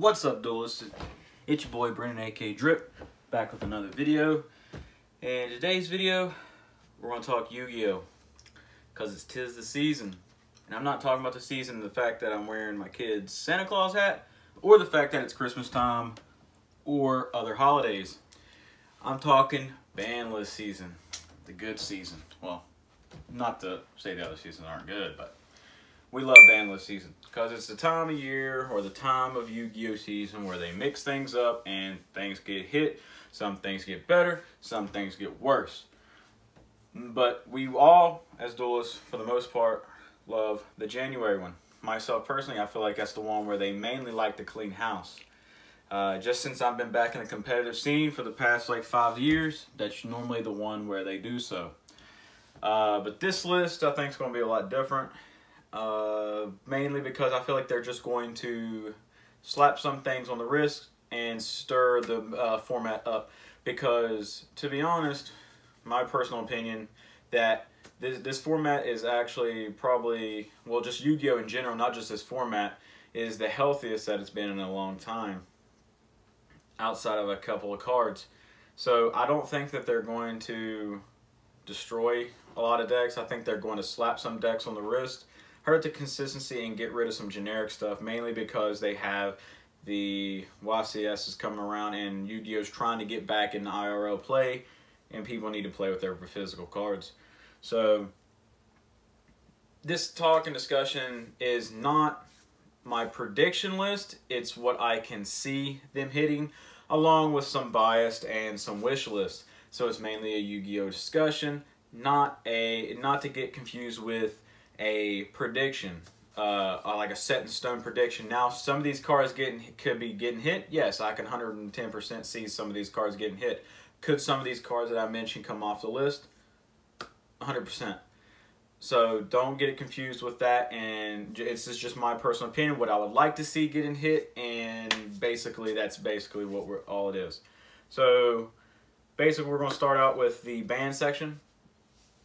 What's up, duelists? It's your boy Brendan, aka Drip, back with another video. And today's video, we're gonna talk Yu-Gi-Oh! Cause it's tis the season. And I'm not talking about the season, the fact that I'm wearing my kid's Santa Claus hat, or the fact that it's Christmas time, or other holidays. I'm talking banlist season, the good season. Well, not to say the other seasons aren't good, but we love banlist season because it's the time of year or the time of Yu-Gi-Oh season where they mix things up and things get hit. Some things get better, some things get worse. But we all, as duelists, for the most part, love the January one. Myself personally, I feel like that's the one where they mainly like to clean house. Uh, just since I've been back in the competitive scene for the past like five years, that's normally the one where they do so. Uh, but this list, I think, is going to be a lot different. Uh, mainly because I feel like they're just going to slap some things on the wrist and stir the uh, format up. Because, to be honest, my personal opinion, that this, this format is actually probably, well, just Yu-Gi-Oh! in general, not just this format, is the healthiest that it's been in a long time. Outside of a couple of cards. So I don't think that they're going to destroy a lot of decks. I think they're going to slap some decks on the wrist hurt the consistency and get rid of some generic stuff, mainly because they have the YCS is coming around and Yu-Gi-Oh's trying to get back in the IRL play and people need to play with their physical cards. So this talk and discussion is not my prediction list. It's what I can see them hitting along with some biased and some wish list. So it's mainly a Yu-Gi-Oh discussion, not a not to get confused with a prediction, uh, like a set in stone prediction. Now, some of these cars getting could be getting hit. Yes, I can 110% see some of these cars getting hit. Could some of these cars that I mentioned come off the list? 100%. So don't get confused with that. And it's just my personal opinion, what I would like to see getting hit. And basically, that's basically what we're all it is. So basically, we're going to start out with the band section.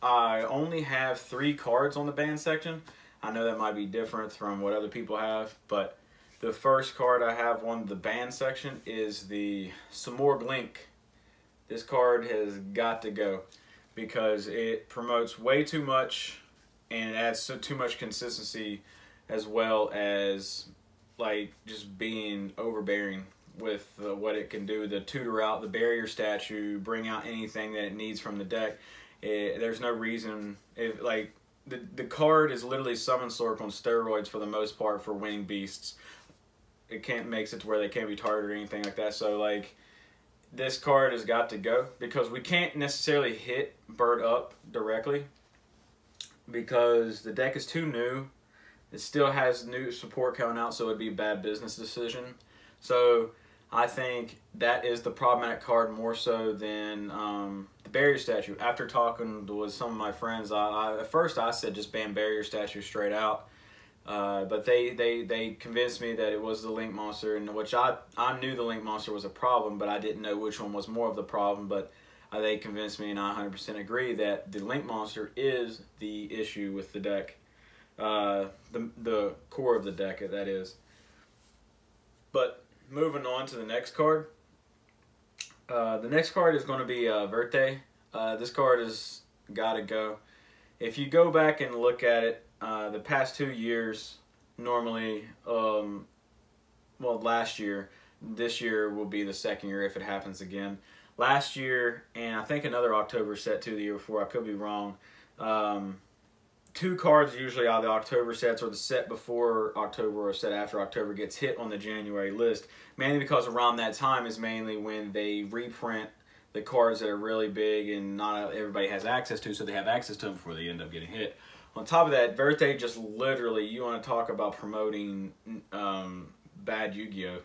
I only have three cards on the band section. I know that might be different from what other people have, but the first card I have on the band section is the Simorgh Link. This card has got to go because it promotes way too much and it adds so, too much consistency as well as like just being overbearing with what it can do. The tutor out, the barrier statue, bring out anything that it needs from the deck. It, there's no reason if like the the card is literally summon Slurk on steroids for the most part for winning beasts. It can't makes it to where they can't be targeted or anything like that. So like this card has got to go because we can't necessarily hit Bird up directly because the deck is too new. It still has new support coming out, so it'd be a bad business decision. So I think that is the problematic card more so than um, barrier statue. After talking with some of my friends, I, I, at first I said just ban barrier statue straight out. Uh, but they, they, they convinced me that it was the link monster, and which I, I knew the link monster was a problem, but I didn't know which one was more of the problem. But uh, they convinced me, and I 100% agree that the link monster is the issue with the deck, uh, the the core of the deck that is. But moving on to the next card. Uh, the next card is going to be uh, Verte. Uh, this card has got to go. If you go back and look at it, uh, the past two years, normally, um, well, last year, this year will be the second year if it happens again. Last year, and I think another October set too the year before, I could be wrong, um, two cards usually out of the October sets or the set before October or set after October gets hit on the January list. Mainly because around that time is mainly when they reprint the cards that are really big and not everybody has access to, so they have access to them before they end up getting hit. On top of that, Verte just literally, you want to talk about promoting um, bad Yu-Gi-Oh!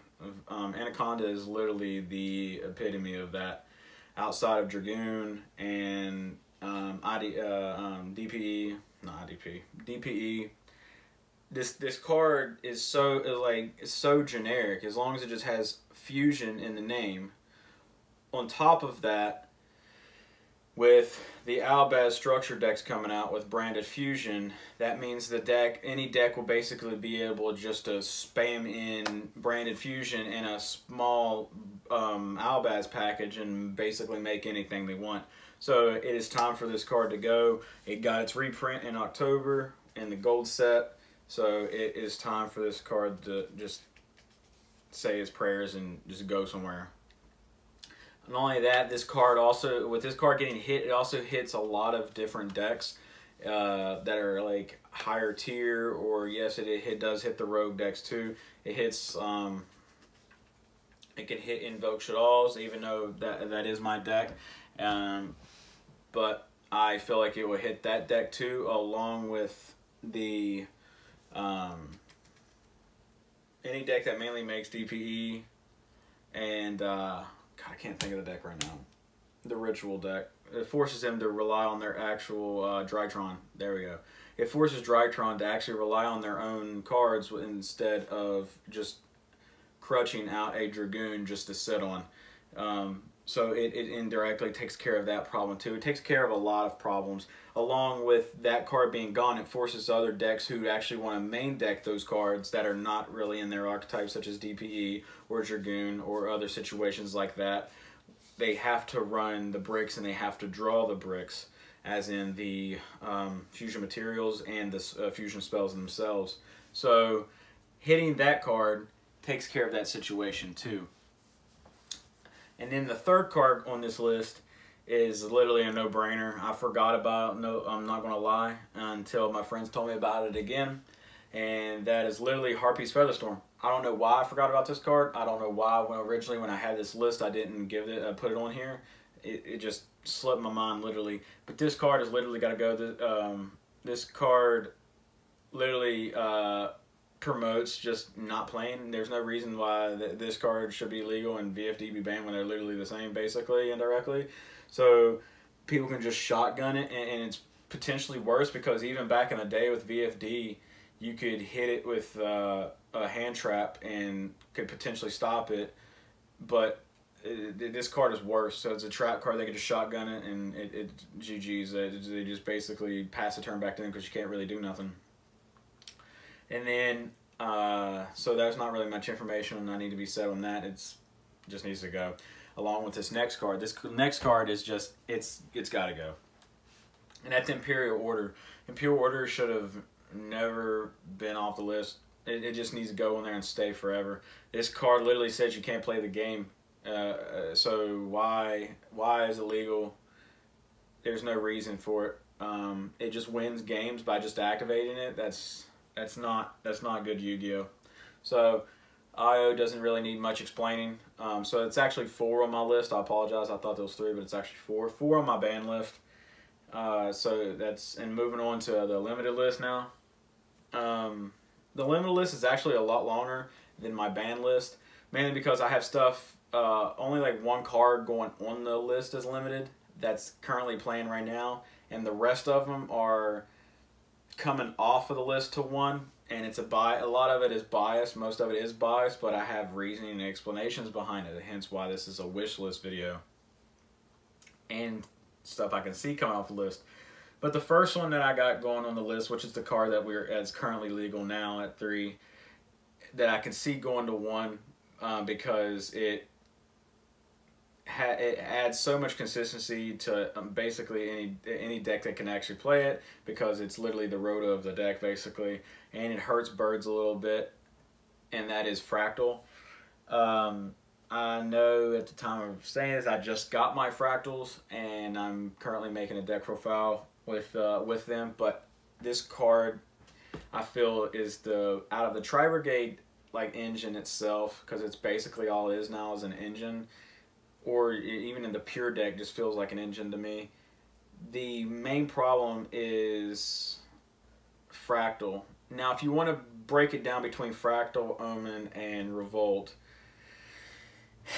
Um, Anaconda is literally the epitome of that. Outside of Dragoon and um, ID, uh, um, DPE, not IDP, DPE. This this card is so like so generic. As long as it just has fusion in the name. On top of that, with the Albaz structure decks coming out with branded fusion, that means the deck, any deck will basically be able just to spam in branded fusion in a small um, Albaz package and basically make anything they want. So it is time for this card to go. It got its reprint in October in the gold set. So it is time for this card to just say its prayers and just go somewhere. Not only that, this card also, with this card getting hit, it also hits a lot of different decks uh, that are like higher tier, or yes, it, it does hit the rogue decks too. It hits, um, it can hit Invoke Shaddolls, even though that that is my deck. Um, but I feel like it will hit that deck too, along with the um, any deck that mainly makes DPE and uh, I can't think of the deck right now. The ritual deck. It forces them to rely on their actual uh, Drytron. There we go. It forces Drytron to actually rely on their own cards instead of just crutching out a Dragoon just to sit on. Um, so it, it indirectly takes care of that problem too. It takes care of a lot of problems. Along with that card being gone, it forces other decks who actually want to main deck those cards that are not really in their archetype, such as DPE or Dragoon or other situations like that. They have to run the bricks and they have to draw the bricks, as in the um, fusion materials and the uh, fusion spells themselves. So hitting that card takes care of that situation too. And then the third card on this list is literally a no-brainer. I forgot about no I'm not to lie until my friends told me about it again. And that is literally Harpie's Feather Storm. I don't know why I forgot about this card. I don't know why when originally when I had this list I didn't give it uh, put it on here. It, it just slipped my mind literally. But this card has literally got to go. This, um, this card literally uh, promotes just not playing. There's no reason why th this card should be legal and VFD be banned when they're literally the same, basically, indirectly. So people can just shotgun it, and, and it's potentially worse because even back in the day with VFD, you could hit it with uh, a hand trap and could potentially stop it. But it, it, this card is worse. So it's a trap card. They could just shotgun it, and it, it GG's. They just basically pass the turn back to them because you can't really do nothing. And then, uh, so there's not really much information I need to be said on that. It's just needs to go. Along with this next card. This next card is just, it's it's got to go. And that's Imperial Order. Imperial Order should have never been off the list. It, it just needs to go in there and stay forever. This card literally says you can't play the game. Uh, uh so why why is it legal? There's no reason for it. Um, it just wins games by just activating it. That's that's not that's not good Yu-Gi-Oh. So IO doesn't really need much explaining. Um, so it's actually four on my list. I apologize. I thought there was three, but it's actually four. Four on my ban list. Uh, so that's and moving on to the limited list now. Um, the limited list is actually a lot longer than my ban list, mainly because I have stuff. Uh, only like one card going on the list is limited. That's currently playing right now, and the rest of them are coming off of the list to one and it's a buy a lot of it is biased most of it is biased but i have reasoning and explanations behind it hence why this is a wish list video and stuff i can see coming off the list. But the first one that i got going on the list which is the car that we're as currently legal now at three that i can see going to one uh, because it it adds so much consistency to um, basically any any deck that can actually play it because it's literally the rota of the deck basically, and it hurts birds a little bit, and that is Fraktall. Um, I know at the time of saying this, I just got my Fraktalls, and I'm currently making a deck profile with uh, with them. But this card, I feel, is the out of the Tri Brigade like engine itself, because it's basically all it is now is an engine or even in the pure deck just feels like an engine to me. The main problem is Fraktall. Now, if you want to break it down between Fraktall, Omen, and Revolt,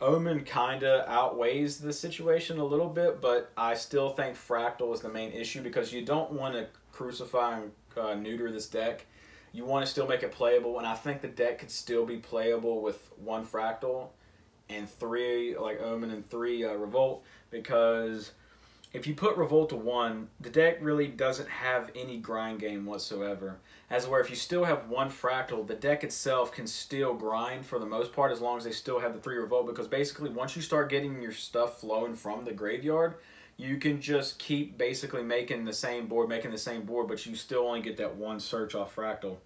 Omen kind of outweighs the situation a little bit, but I still think Fraktall is the main issue because you don't want to crucify and uh, neuter this deck. You want to still make it playable, and I think the deck could still be playable with one Fraktall and three like Omen and three uh, Revolt because if you put Revolt to 1, the deck really doesn't have any grind game whatsoever. As where if you still have one Fraktall, the deck itself can still grind for the most part as long as they still have the 3 Revolt because basically once you start getting your stuff flowing from the graveyard, you can just keep basically making the same board, making the same board, but you still only get that one search off Fraktall.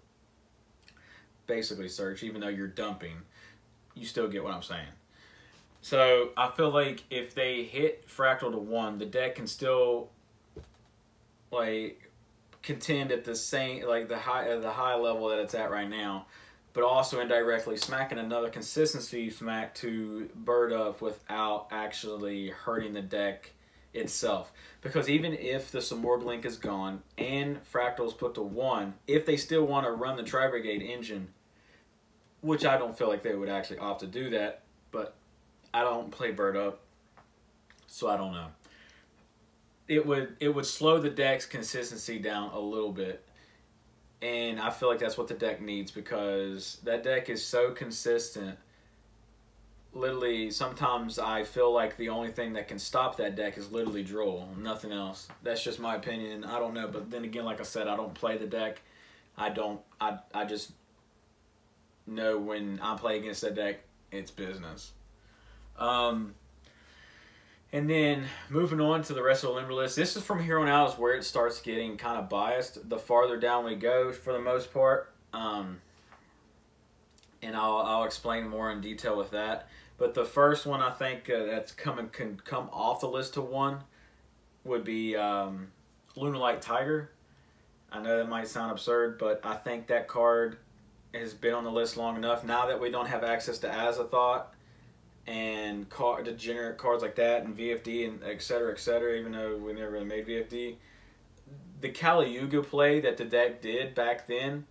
Basically search, even though you're dumping. You still get what I'm saying. So I feel like if they hit Fraktall to one, the deck can still like contend at the same like the high uh, the high level that it's at right now, but also indirectly smacking another consistency smack to bird up without actually hurting the deck itself. Because even if the Simorgh Link is gone and Fraktall's put to one, if they still want to run the Tri Brigade engine, which I don't feel like they would actually opt to do that, but I don't play bird up, so I don't know. It would it would slow the deck's consistency down a little bit, and I feel like that's what the deck needs because that deck is so consistent. Literally, sometimes I feel like the only thing that can stop that deck is literally Droll, nothing else. That's just my opinion. I don't know, but then again, like I said, I don't play the deck. I don't. I I just know when I play against that deck, it's business. Um, and then moving on to the rest of the limber list, this is from here on out is where it starts getting kind of biased. The farther down we go, for the most part, um, and I'll I'll explain more in detail with that. But the first one I think uh, that's coming can come off the list to one would be um, Lunalight Tiger. I know that might sound absurd, but I think that card has been on the list long enough. Now that we don't have access to Azathoth and card degenerate cards like that and VFD and et cetera, et cetera, even though we never really made VFD. The Kali Yuga play that the deck did back then,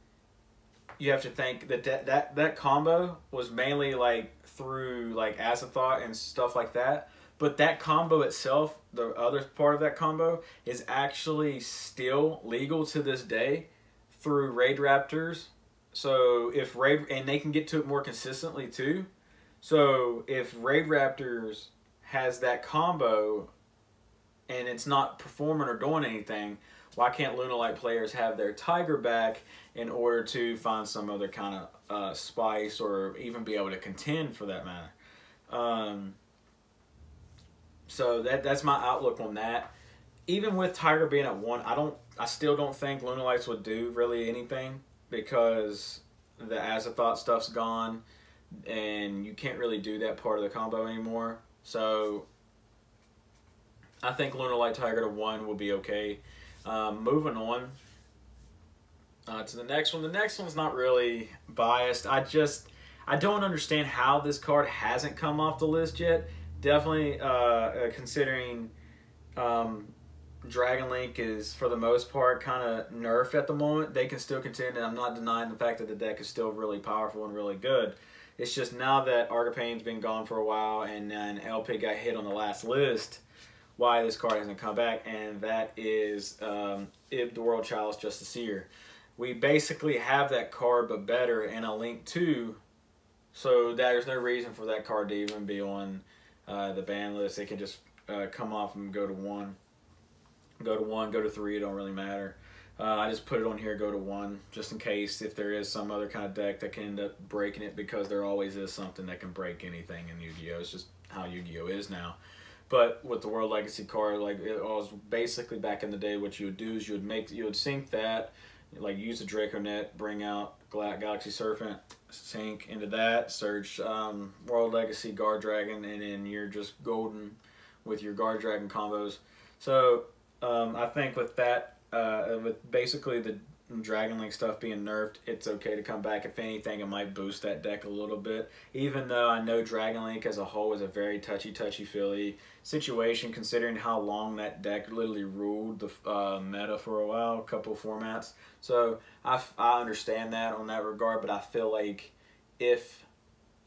you have to think that that, that, that combo was mainly like through like Azathoth and stuff like that. But that combo itself, the other part of that combo, is actually still legal to this day through Raid Raptors. So if Raid, and they can get to it more consistently too so if Raid Raptors has that combo and it's not performing or doing anything, why can't Lunalight players have their Tiger back in order to find some other kind of uh, spice or even be able to contend for that matter? Um, so that that's my outlook on that. Even with Tiger being at one, I don't, I still don't think Lunalights would do really anything because the Azathoth stuff's gone and you can't really do that part of the combo anymore. So I think Lunalight Tiger to one will be okay. Um, moving on uh, to the next one. The next one's not really biased. I just I don't understand how this card hasn't come off the list yet. Definitely uh, uh, considering um, Dragon Link is for the most part kind of nerfed at the moment. They can still contend, and I'm not denying the fact that the deck is still really powerful and really good. It's just now that Agarpain's been gone for a while and then LP got hit on the last list, why this card hasn't come back, and that is um, Ib the World Chalice Justiciar. We basically have that card, but better, and a link to, so there's no reason for that card to even be on uh, the ban list. It can just uh, come off and go to one. Go to one, go to three, it don't really matter. Uh, I just put it on here, go to one, just in case if there is some other kind of deck that can end up breaking it, because there always is something that can break anything in Yu-Gi-Oh! It's just how Yu-Gi-Oh! is now. But with the World Legacy card, like it was basically back in the day, what you would do is you would make you would sync that, like use the Draco Net, bring out Galaxy Serpent, sync into that, search um, World Legacy Guardragon, and then you're just golden with your Guardragon combos. So um, I think with that uh, with basically the Dragon Link stuff being nerfed, it's okay to come back. If anything, it might boost that deck a little bit. Even though I know Dragon Link as a whole is a very touchy, touchy-feely situation, considering how long that deck literally ruled the uh, meta for a while, a couple formats. So I, I understand that on that regard, but I feel like if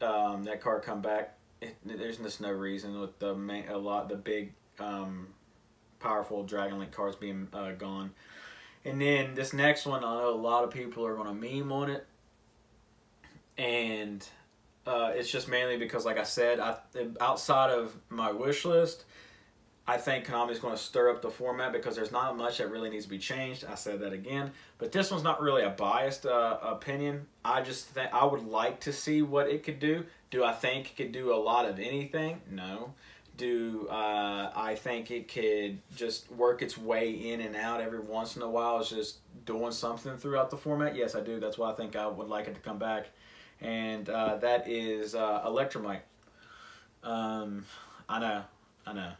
um, that card come back, it, there's just no reason with the main, a lot the big um, powerful Dragon Link cards being uh, gone. And then this next one, I know a lot of people are going to meme on it. And uh, it's just mainly because, like I said, I, outside of my wish list, I think Konami's going to stir up the format because there's not much that really needs to be changed. I said that again, but this one's not really a biased uh, opinion. I just think I would like to see what it could do. Do I think it could do a lot of anything? No. Do uh, I think it could just work its way in and out every once in a while? It's just doing something throughout the format. Yes, I do. That's why I think I would like it to come back, and uh, that is uh, Electrumite. Um, I know, I know.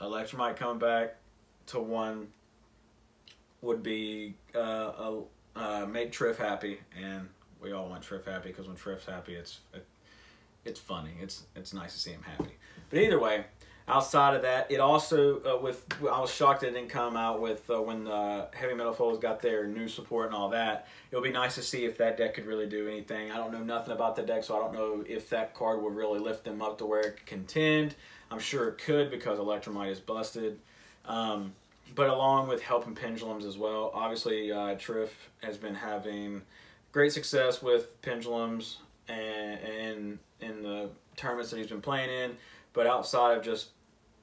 Electrumite coming back to one would be uh, uh, make Triff happy, and we all want Triff happy because when Triff's happy, it's it, it's funny. It's it's nice to see him happy. But either way, outside of that, it also uh, with I was shocked it didn't come out with uh, when the Heavy Metal Foes got their new support and all that. It would be nice to see if that deck could really do anything. I don't know nothing about the deck, so I don't know if that card would really lift them up to where it could contend. I'm sure it could because Electrumite is busted. Um, but along with helping pendulums as well, obviously uh, Triff has been having great success with pendulums and in the tournaments that he's been playing in. But outside of just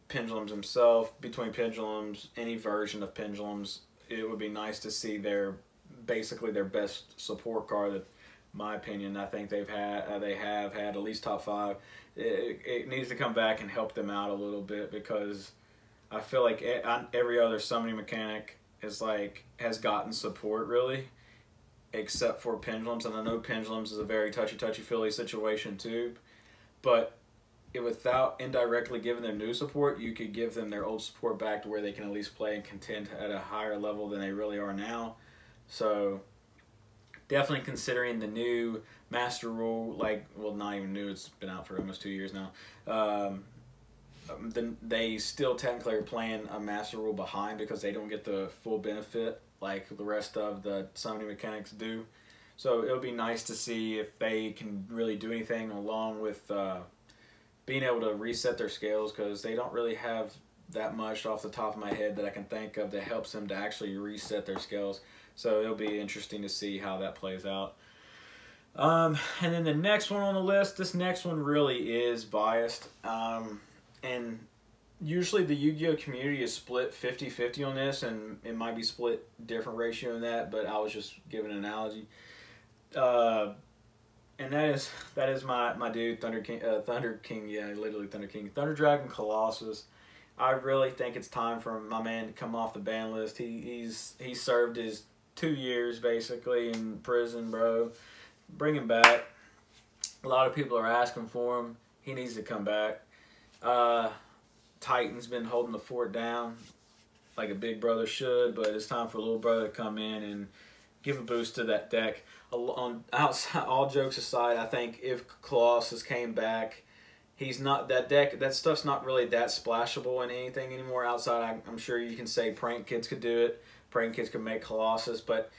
pendulums himself, between pendulums, any version of pendulums, it would be nice to see their basically their best support card. That, my opinion, I think they've had uh, they have had at least top five it, it needs to come back and help them out a little bit because I feel like every other summoning mechanic is like has gotten support really, except for pendulums. And I know pendulums is a very touchy touchy feely situation too, but it, without indirectly giving them new support, you could give them their old support back to where they can at least play and contend at a higher level than they really are now. So definitely considering the new master rule, like well, not even new. It's been out for almost two years now. Um, then they still technically are playing a master rule behind because they don't get the full benefit like the rest of the summoning mechanics do. So it'll be nice to see if they can really do anything along with uh, being able to reset their scales because they don't really have that much off the top of my head that I can think of that helps them to actually reset their scales. So it'll be interesting to see how that plays out. Um, and then the next one on the list, this next one really is biased. Um, and usually the Yu-Gi-Oh community is split 50-50 on this, and it might be split different ratio in that, but I was just giving an analogy. Uh, and that is that is my my dude Thunder King uh, Thunder King yeah literally Thunder King Thunder Dragon Colossus. I really think it's time for my man to come off the ban list. He he's he served his two years basically in prison, bro bring him back. A lot of people are asking for him. He needs to come back. Uh, Titan's been holding the fort down like a big brother should, but it's time for a little brother to come in and give a boost to that deck. On outside, all jokes aside, I think if Colossus came back, he's not that deck. That stuff's not really that splashable in anything anymore. Outside, I, am sure you can say prank kids could do it. Prank kids could make Colossus, but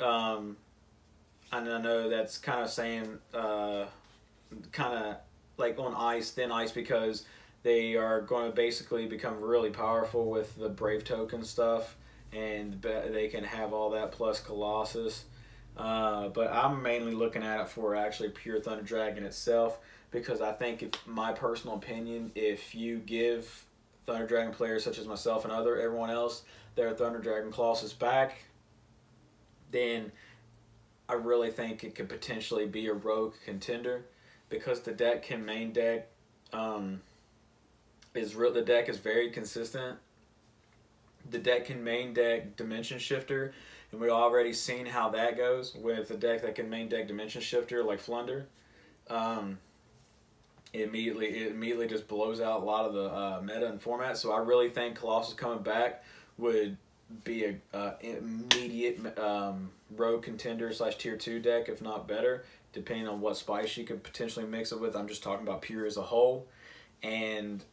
um, I know that's kind of saying uh, kind of like on ice, thin ice, because they are going to basically become really powerful with the Brave Token stuff, and they can have all that plus Colossus. Uh, but I'm mainly looking at it for actually pure Thunder Dragon itself because I think, if my personal opinion, if you give Thunder Dragon players such as myself and other everyone else their Thunder Dragon Colossus back, then I really think it could potentially be a rogue contender because the deck can main deck um, is real. The deck is very consistent. The deck can main deck Dimension Shifter, and we've already seen how that goes with a deck that can main deck Dimension Shifter like Flunder. Um, it immediately it immediately just blows out a lot of the uh, meta and format. So I really think Colossus coming back would be a uh, immediate um, rogue contender slash tier two deck, if not better, depending on what spice you could potentially mix it with. I'm just talking about pure as a whole, and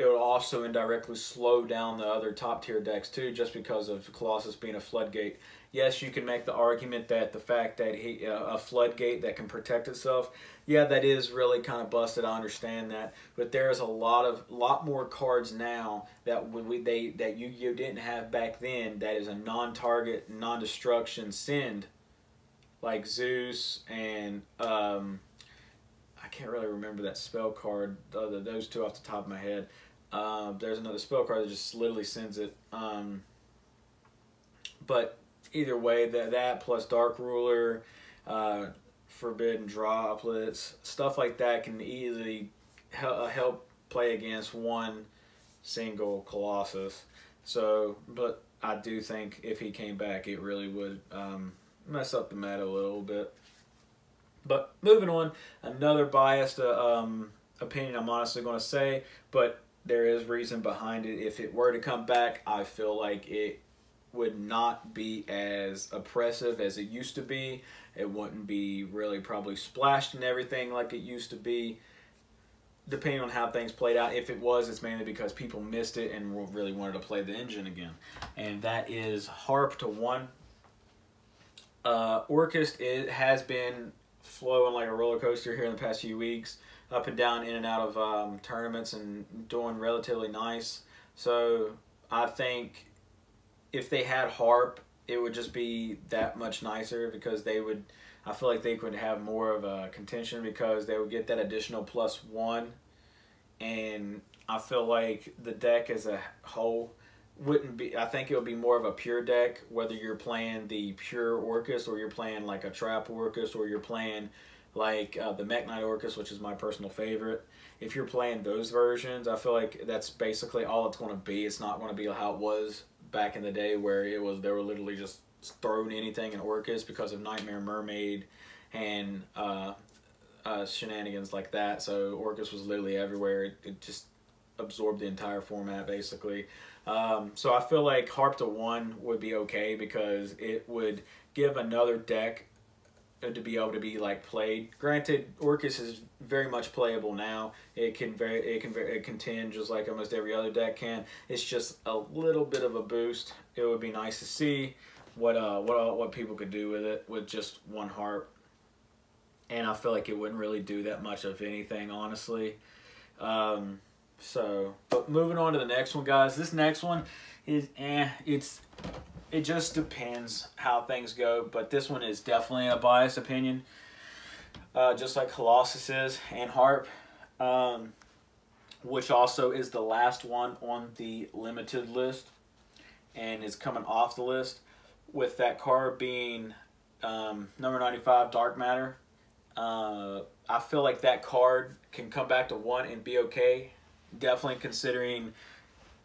it will also indirectly slow down the other top tier decks too, just because of Colossus being a floodgate yes, you can make the argument that the fact that he uh, a floodgate that can protect itself, yeah, that is really kind of busted. I understand that, but there's a lot of lot more cards now that we they that Yu-Gi-Oh didn't have back then. That is a non-target, non-destruction send, like Zeus and um, I can't really remember that spell card. Those two off the top of my head. Uh, there's another spell card that just literally sends it. Um, but either way, that that plus Dark Ruler, uh, Forbidden Droplets, stuff like that can easily uh, help play against one single Colossus. So, but I do think if he came back, it really would um, mess up the meta a little bit. But moving on, another biased uh, um, opinion I'm honestly going to say, but there is reason behind it. If it were to come back, I feel like it would not be as oppressive as it used to be. It wouldn't be really probably splashed and everything like it used to be. Depending on how things played out, if it was, it's mainly because people missed it and really wanted to play the engine again. And that is Harp to one. Uh, Orcust it has been flowing like a roller coaster here in the past few weeks, up and down, in and out of um, tournaments, and doing relatively nice. So I think if they had Harp, it would just be that much nicer because they would. I feel like they could have more of a contention because they would get that additional plus one, and I feel like the deck as a whole wouldn't be. I think it would be more of a pure deck, whether you're playing the pure Orcust or you're playing like a trap Orcus or you're playing like uh, the Mekk-Knight Orcust, which is my personal favorite. If you're playing those versions, I feel like that's basically all it's going to be. It's not going to be how it was back in the day, where it was they were literally just throwing anything in Orcust because of Knightmare Mermaid and uh, uh, shenanigans like that. So Orcust was literally everywhere. It, it just absorbed the entire format basically. Um, so I feel like Harp to one would be okay because it would give another deck to be able to be like played. Granted, Orcust is very much playable now. It can very it can very, it contend just like almost every other deck can. It's just a little bit of a boost. It would be nice to see what uh what uh, what people could do with it with just one harp. And I feel like it wouldn't really do that much of anything, honestly. Um, so, but moving on to the next one, guys. This next one is eh. It's it just depends how things go. But this one is definitely a biased opinion, uh, just like Colossus is and Harp, um, which also is the last one on the limited list, and is coming off the list. With that card being um, number ninety five, Dark Matter. Uh, I feel like that card can come back to one and be okay definitely considering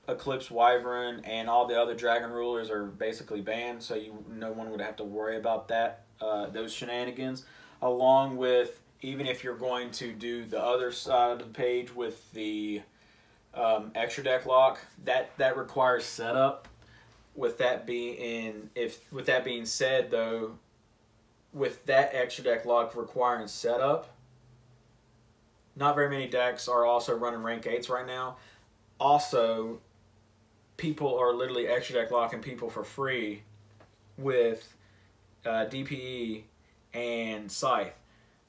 Eclipse Wyvern and all the other Dragon Rulers are basically banned, so you no one would have to worry about that uh, those shenanigans. Along with even if you're going to do the other side of the page with the um, extra deck lock, that that requires setup. With that being if with that being said though, with that extra deck lock requiring setup, not very many decks are also running rank 8s right now. Also, people are literally extra deck locking people for free with uh, DPE and Scythe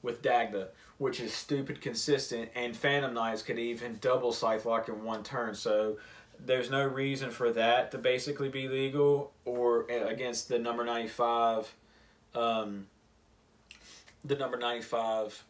with Dagda, which is stupid consistent, and Phantom Knights could even double Scythe lock in one turn. So there's no reason for that to basically be legal or uh, against the number 95 um, the number 95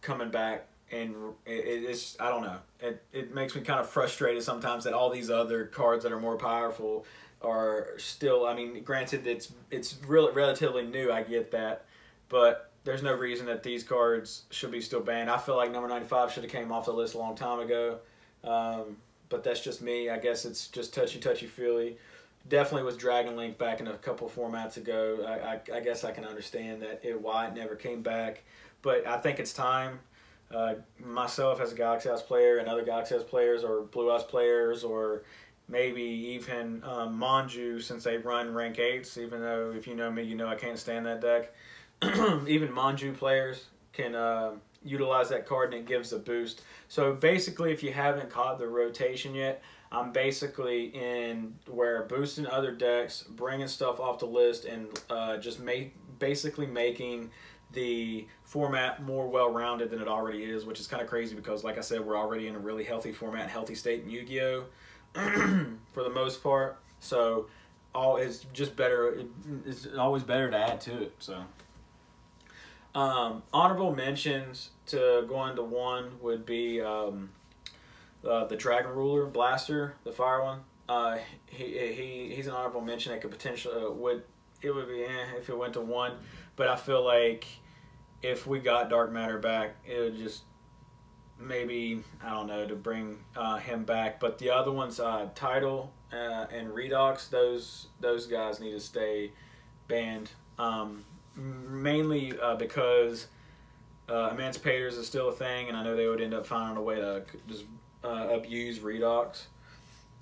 coming back and it's I don't know. It it makes me kind of frustrated sometimes that all these other cards that are more powerful are still. I mean, granted, it's it's really relatively new. I get that, but there's no reason that these cards should be still banned. I feel like number 95 should have came off the list a long time ago. Um, but that's just me. I guess it's just touchy touchy feely. Definitely with Dragon Link back in a couple formats ago. I, I, I guess I can understand that it why it never came back. But I think it's time uh, myself as a Galaxy House player and other Galaxy House players or Blue House players or maybe even um, Manju since they run rank 8s, even though if you know me, you know I can't stand that deck. even Manju players can uh, utilize that card and it gives a boost. So basically, if you haven't caught the rotation yet, I'm basically in where boosting other decks, bringing stuff off the list, and uh, just make basically making the format more well-rounded than it already is, which is kind of crazy because, like I said, we're already in a really healthy format, healthy state in Yu-Gi-Oh! for the most part. So, all is just better. It's always better to add to it. So, um, honorable mentions to go into one would be um, uh, the Dragon Ruler Blaster, the fire one. Uh, he, he he's an honorable mention that could potentially uh, would it would be eh, if it went to one, but I feel like if we got Dark Matter back, it would just maybe I don't know to bring uh, him back. But the other ones, uh, Tidal uh, and Redox, those those guys need to stay banned. Um, mainly uh, because uh, Emancipators is still a thing, and I know they would end up finding a way to just uh, abuse Redox.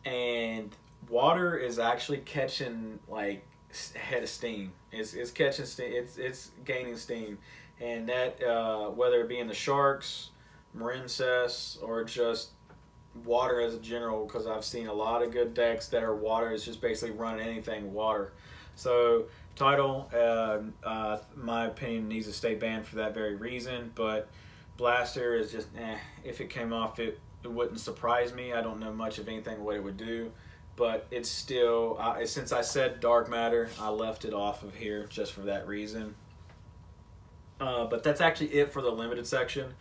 And water is actually catching like head of steam. It's it's catching steam. It's it's gaining steam, and that uh, whether it be in the sharks, Marincess, or just water as a general, because I've seen a lot of good decks that are water is just basically running anything water. So Tidal, uh, uh, my opinion, needs to stay banned for that very reason. But Blaster is just, eh, if it came off, it, it wouldn't surprise me. I don't know much of anything what it would do. But it's still, since I said dark matter, I left it off of here just for that reason. Uh, but that's actually it for the limited section.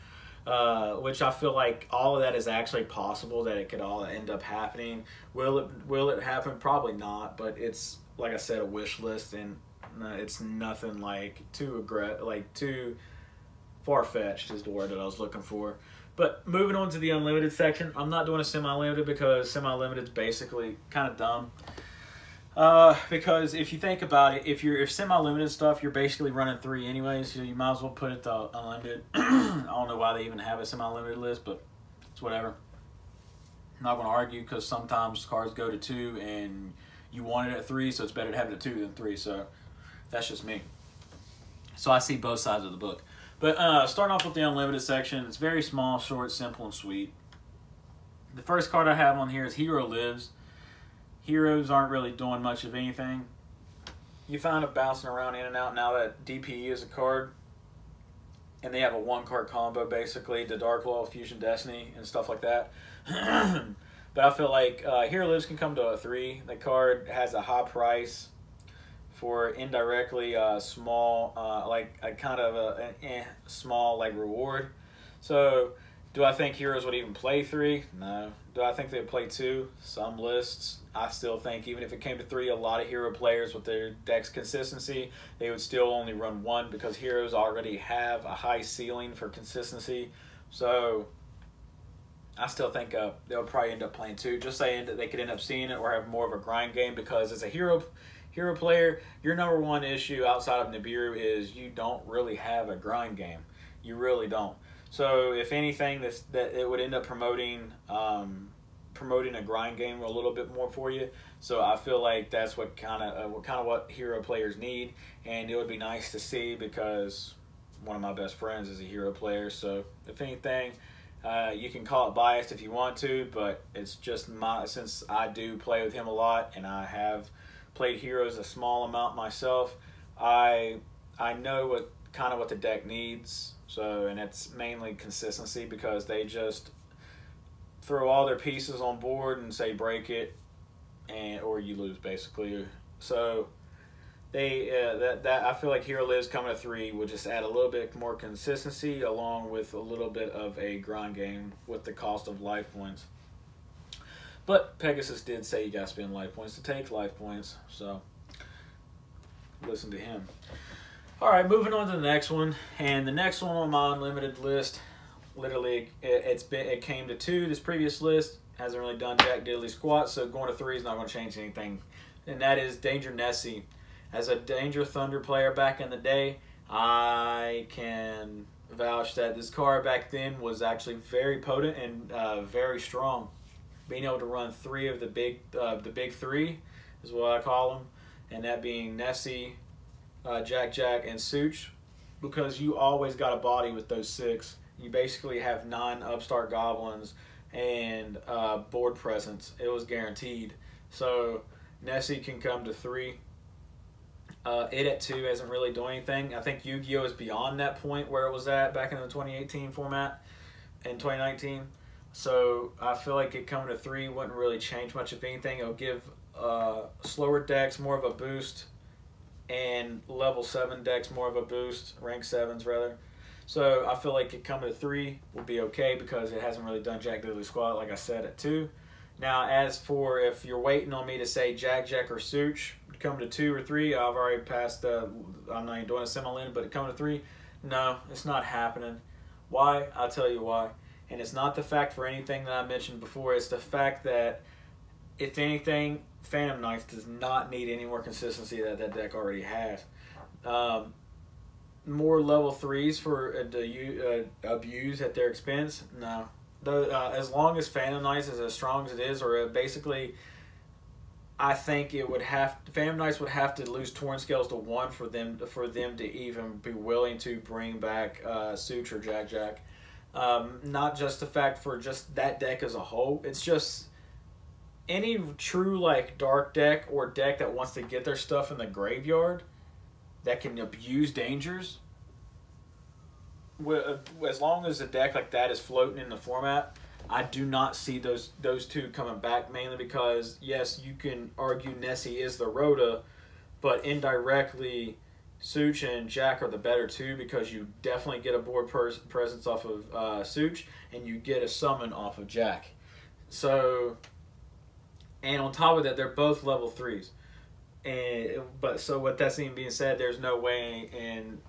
Uh, which I feel like all of that is actually possible that it could all end up happening. Will it will it happen? Probably not, but it's like I said, a wish list, and it's nothing like too aggr- like too far fetched is the word that I was looking for. But moving on to the unlimited section, I'm not doing a semi-limited because semi-limited is basically kind of dumb. Uh, because if you think about it, if you're if semi-limited stuff, you're basically running three anyways, so you might as well put it to unlimited. I don't know why they even have a semi-limited list, but it's whatever. I'm not going to argue because sometimes cards go to two and you want it at three, so it's better to have it at two than three. So that's just me. So I see both sides of the book. But uh, starting off with the unlimited section, it's very small, short, simple, and sweet. The first card I have on here is Hero Lives. Heroes aren't really doing much of anything. You find it bouncing around in and out now that DPE is a card. And they have a one card combo basically to Dark Law, Fusion Destiny, and stuff like that. but I feel like uh, Hero Lives can come to a three. The card has a high price for indirectly a small, uh, like a kind of a, eh, small like reward. So, do I think heroes would even play three? No. Do I think they'd play two? Some lists. I still think even if it came to three, a lot of hero players with their deck's consistency, they would still only run one because heroes already have a high ceiling for consistency. So I still think uh, they'll probably end up playing two. Just saying that they could end up seeing it or have more of a grind game because as a hero hero player, your number one issue outside of Nibiru is you don't really have a grind game. You really don't. So if anything, this that it would end up promoting um, promoting a grind game a little bit more for you. So I feel like that's what kind of uh, what kind of what hero players need, and it would be nice to see because one of my best friends is a hero player. So if anything. Uh, you can call it biased if you want to, but it's just my since I do play with him a lot and I have played heroes a small amount myself. I I know what kind of what the deck needs. So and it's mainly consistency because they just throw all their pieces on board and say break it, and or you lose basically. So they uh, that that I feel like Hero Lives coming to three would just add a little bit more consistency along with a little bit of a grind game with the cost of life points. But Pegasus did say you got to spend life points to take life points, so listen to him. All right, moving on to the next one, and the next one on my unlimited list, literally, it, has been it came to two. This previous list hasn't really done jack diddly squat, so going to three is not going to change anything, and that is Danger Nessie. As a Danger Thunder player back in the day, I can vouch that this car back then was actually very potent and uh, very strong being able to run three of the big uh, the big three is what I call them, and that being Nessie, uh, Jack Jack, and Such, because you always got a body with those six. You basically have nine upstart goblins and uh, board presence. It was guaranteed. So Nessie can come to three. Uh, it at two hasn't really done anything. I think Yu-Gi-Oh is beyond that point where it was at back in the 2018 format in 2019. So I feel like it coming to three wouldn't really change much of anything. It'll give uh, slower decks more of a boost, and level seven decks more of a boost, rank sevens rather. So I feel like it coming to three will be okay because it hasn't really done Jack Diddley Squat like I said at two. Now as for if you're waiting on me to say Jack Jack or Such come to two or three, I've already passed. Uh, I'm not even doing a semi but coming to three, no, it's not happening. Why? I'll tell you why. And it's not the fact for anything that I mentioned before. It's the fact that if anything, Phantom Knights does not need any more consistency that that deck already has. Um, more level threes for uh, to uh, abuse at their expense. No, the, uh, as long as Phantom Knights is as strong as it is, or basically, I think it would have Phantom Knights would have to lose Torn Scales to one for them for them to even be willing to bring back uh, Suture Jack Jack. Um, not just the fact for just that deck as a whole. It's just any true like dark deck or deck that wants to get their stuff in the graveyard that can abuse dangers. As long as a deck like that is floating in the format, I do not see those those two coming back. Mainly because yes, you can argue Nessie is the Rhoda, but indirectly, Such and Jack are the better two because you definitely get a board presence off of uh, Such and you get a summon off of Jack. So and on top of that, they're both level threes. And but so with that scene being said, there's no way in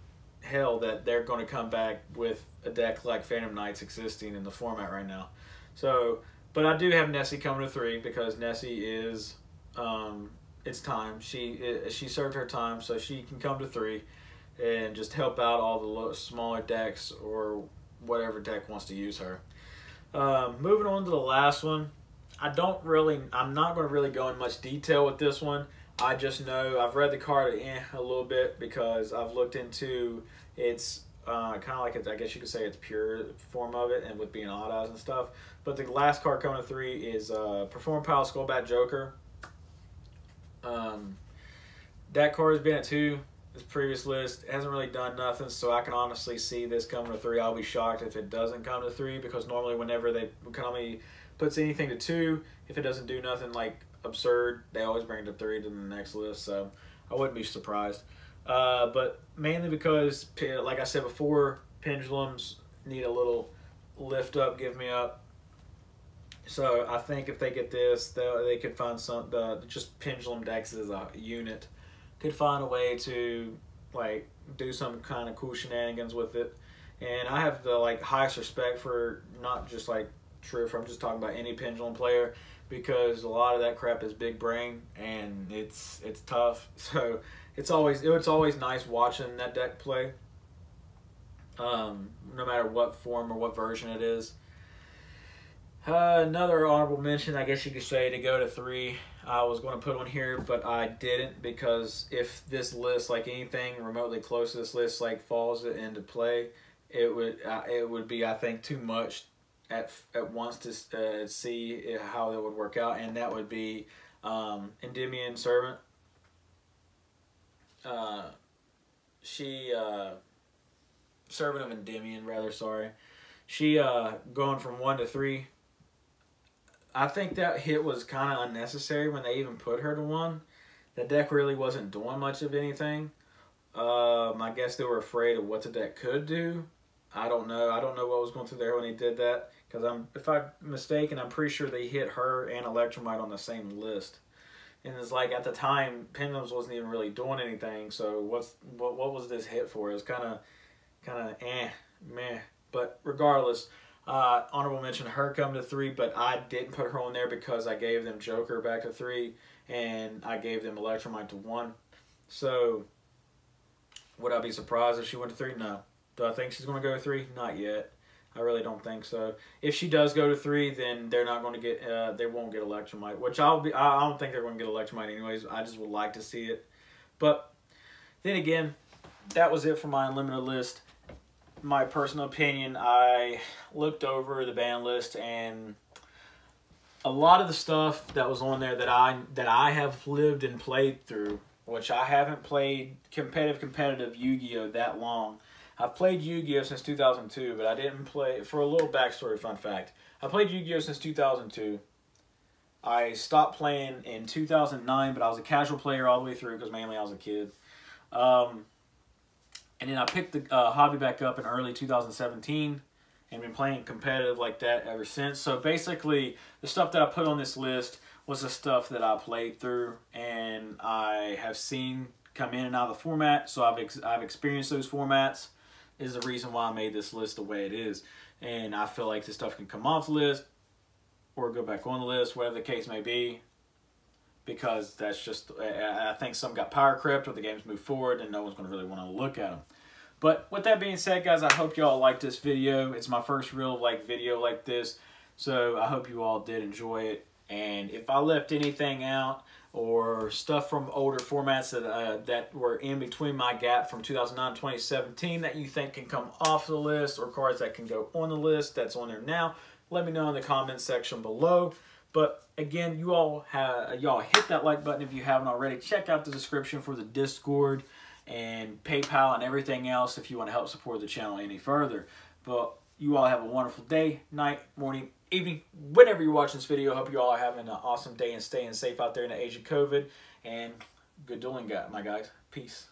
hell that they're going to come back with a deck like Phantom Knights existing in the format right now. So, but I do have Nessie coming to three because Nessie is, um, it's time. She she served her time, so she can come to three, and just help out all the smaller decks or whatever deck wants to use her. Um, moving on to the last one, I don't really, I'm not going to really go in much detail with this one. I just know I've read the card eh, a little bit because I've looked into its uh, kind of like it, I guess you could say it's pure form of it, and with being odd eyes and stuff. But the last card coming to three is uh, Performapal Skullbat Joker. Um, that card has been at two. This previous list it hasn't really done nothing, so I can honestly see this coming to three. I'll be shocked if it doesn't come to three because normally whenever they Konami puts anything to two. If it doesn't do nothing like absurd, they always bring it to three to the next list. So I wouldn't be surprised. Uh, but mainly because, like I said before, pendulums need a little lift up, give me up. So I think if they get this, they, they could find some, the, just pendulum decks as a unit, could find a way to like do some kind of cool shenanigans with it. And I have the like highest respect for not just like true if I'm just talking about any pendulum player because a lot of that crap is big brain and it's it's tough. So it's always it's always nice watching that deck play. Um, no matter what form or what version it is. Uh, another honorable mention, I guess you could say, to go to three. I was going to put one here, but I didn't because if this list, like anything remotely close to this list, like falls into play, it would uh, it would be I think too much at at once to uh, see how it would work out, and that would be um, Endymion Servant. Uh, she uh, Servant of Endymion, rather sorry. She uh, going from one to three. I think that hit was kind of unnecessary when they even put her to one. The deck really wasn't doing much of anything. Um, I guess they were afraid of what the deck could do. I don't know. I don't know what was going through there when he did that. Because I'm, if I'm mistaken, I'm pretty sure they hit her and Electrumite on the same list. And it's like at the time, Pendulums wasn't even really doing anything. So what's what what was this hit for? It was kind of kind of eh meh. But regardless, uh, honorable mention her come to three, but I didn't put her on there because I gave them Joker back to three, and I gave them Electrumite to one. So would I be surprised if she went to three? No. Do I think she's going to go to three? Not yet. I really don't think so. If she does go to three, then they're not going to get. Uh, they won't get Electrumite, which I'll be. I don't think they're going to get Electrumite anyways. I just would like to see it. But then again, that was it for my unlimited list. My personal opinion, I looked over the ban list and a lot of the stuff that was on there that I that I have lived and played through, which I haven't played competitive competitive Yu-Gi-Oh that long I've played Yu-Gi-Oh since 2002, but I didn't play for a little backstory fun fact. I played Yu-Gi-Oh since 2002. I stopped playing in 2009, but I was a casual player all the way through because mainly I was a kid. Um, And then I picked the uh, hobby back up in early 2017 and been playing competitive like that ever since. So basically, the stuff that I put on this list was the stuff that I played through and I have seen come in and out of the format. So I've ex I've experienced those formats. Is the reason why I made this list the way it is. And I feel like this stuff can come off the list or go back on the list, whatever the case may be because that's just I think some got power crept or the games move forward and no one's going to really want to look at them. But with that being said, guys, I hope y'all liked this video. It's my first real like video like this, so I hope you all did enjoy it. And if I left anything out or stuff from older formats that uh, that were in between my gap from 2009 2017 that you think can come off the list or cards that can go on the list that's on there now, let me know in the comments section below. But again, you all have y'all hit that like button if you haven't already. Check out the description for the Discord and PayPal and everything else if you want to help support the channel any further. But you all have a wonderful day, night, morning, evening, whenever you're watching this video. Hope you all are having an awesome day and staying safe out there in the age of COVID. And good dueling, my guys. Peace.